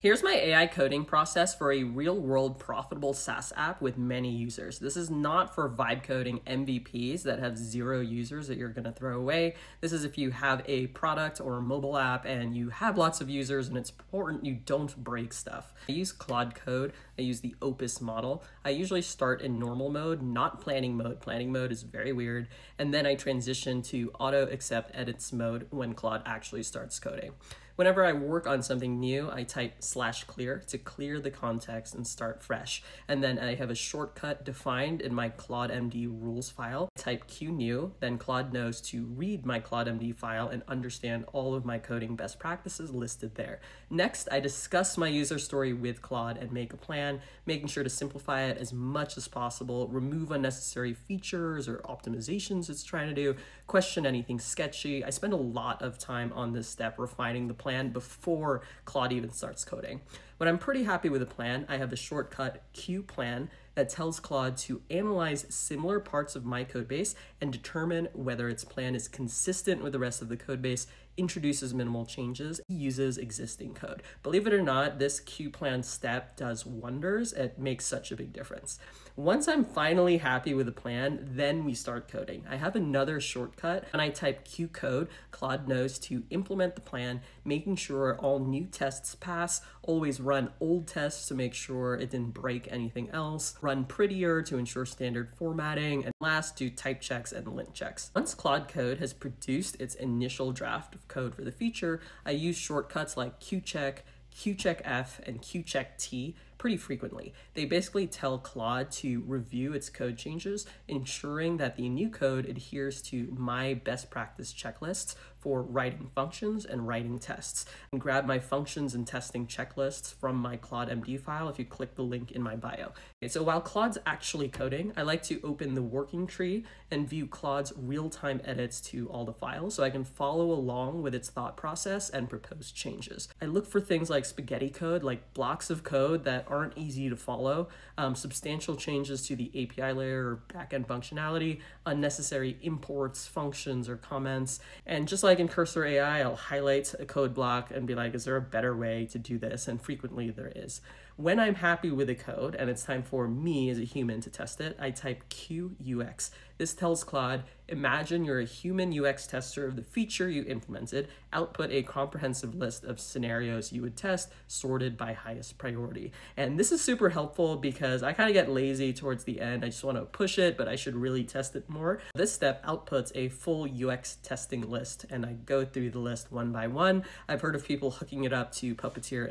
Here's my AI coding process for a real world profitable SaaS app with many users. This is not for vibe coding MVPs that have zero users that you're gonna throw away. This is if you have a product or a mobile app and you have lots of users and it's important you don't break stuff. I use Claude Code, I use the Opus model. I usually start in normal mode, not planning mode. Planning mode is very weird. And then I transition to auto accept edits mode when Claude actually starts coding. Whenever I work on something new, I type slash clear to clear the context and start fresh. And then I have a shortcut defined in my Claude MD rules file. Type Q new, then Claude knows to read my Claude MD file and understand all of my coding best practices listed there. Next, I discuss my user story with Claude and make a plan, making sure to simplify it as much as possible, remove unnecessary features or optimizations it's trying to do, question anything sketchy. I spend a lot of time on this step refining the plan plan before Claude even starts coding. When I'm pretty happy with the plan, I have a shortcut Q plan that tells Claude to analyze similar parts of my codebase and determine whether its plan is consistent with the rest of the codebase, introduces minimal changes, uses existing code. Believe it or not, this Q plan step does wonders. It makes such a big difference. Once I'm finally happy with the plan, then we start coding. I have another shortcut and I type Q code. Claude knows to implement the plan, making sure all new tests pass, always run old tests to make sure it didn't break anything else, run prettier to ensure standard formatting, and last do type checks and lint checks. Once Claude Code has produced its initial draft of code for the feature, I use shortcuts like qcheck, qcheckf, and qcheckt pretty frequently. They basically tell Claude to review its code changes, ensuring that the new code adheres to my best practice checklists for writing functions and writing tests. And grab my functions and testing checklists from my Claude MD file if you click the link in my bio. Okay, so while Claude's actually coding, I like to open the working tree and view Claude's real-time edits to all the files so I can follow along with its thought process and propose changes. I look for things like spaghetti code, like blocks of code that aren't easy to follow, um, substantial changes to the API layer or backend functionality, unnecessary imports, functions, or comments. And just like in Cursor AI, I'll highlight a code block and be like, is there a better way to do this? And frequently there is. When I'm happy with the code and it's time for me as a human to test it, I type QUX. This tells Claude, imagine you're a human UX tester of the feature you implemented, output a comprehensive list of scenarios you would test, sorted by highest priority. And this is super helpful because I kind of get lazy towards the end. I just want to push it, but I should really test it more. This step outputs a full UX testing list, and I go through the list one by one. I've heard of people hooking it up to Puppeteer